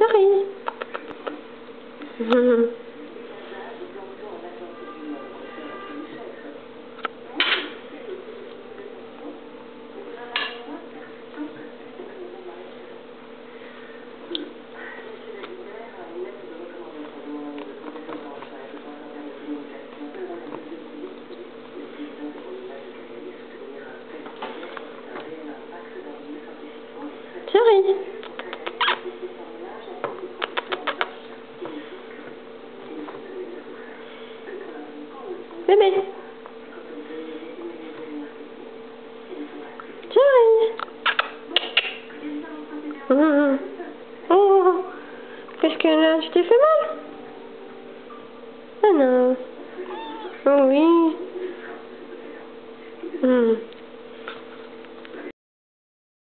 Hum. Chérie. Bébé. Tiens. Oh, oh, oh. Qu'est-ce que là, je t'ai fait mal? Ah non. Oh oui. Mmh.